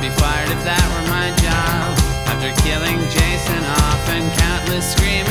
I'd be fired if that were my job. After killing Jason off and countless screaming